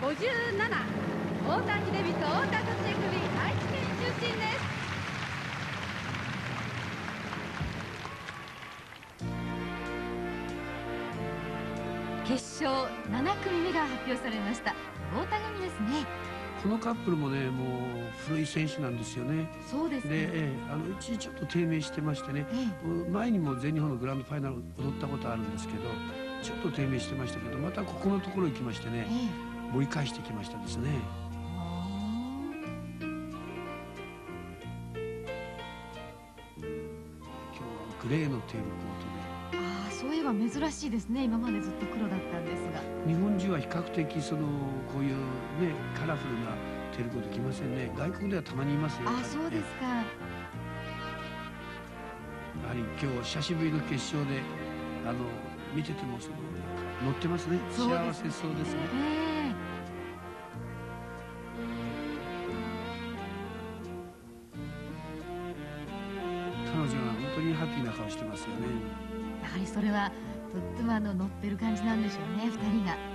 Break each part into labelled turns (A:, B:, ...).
A: 57太田秀人太田俊恵組愛知県出身です。決勝7組目が発表されました。太田組ですね。
B: このカップルもねもう古い選手なんですよね。
A: そうですね。
B: で、ええ、あの一時ちょっと低迷してましてね、ええ、前にも全日本のグランドファイナル踊ったことあるんですけどちょっと低迷してましたけどまたここのところ行きましてね、え、盛り返してきましたですね。今日はグレーのテールコート
A: でああそういえば珍しいですね今までずっと黒だったんですが。
B: 日本人は比較的そのこういうねカラフルなテールコート着ませんね。外国ではたまにいますよ
A: あそうですか。や
B: はり今日久しぶりの決勝であの見ててもその乗ってますね。幸せそうですね、えー彼女は本当にハッピーな顔してますよね
A: やはりそれはとってもあの乗ってる感じなんでしょうね2人が。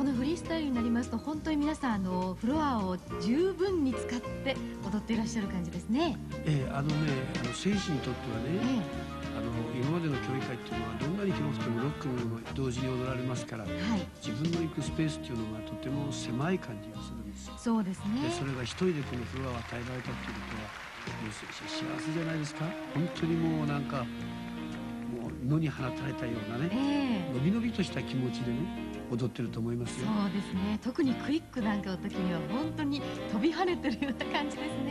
A: このフリースタイルになりますと本当に皆さんあのフロアを十分に使って踊っていらっしゃる感じですね。
B: ええ、あのねあの選手にとってはね、ええ、あの今までの競技会っていうのはどんなに広くてもロックも同時に踊られますから、はい、自分の行くスペースっていうのがとても狭い感じがするんです。よ。
A: そうですね。
B: でそれが一人でこのフロアを与えられたっていうことは幸せじゃないですか？本当にもうなんかもう野に放たれたようなね、えー、りとした気持ちでね踊ってると思いますよ。
A: そうですね。特にクイックなんかの時には本当に飛び跳ねてるような感じですね。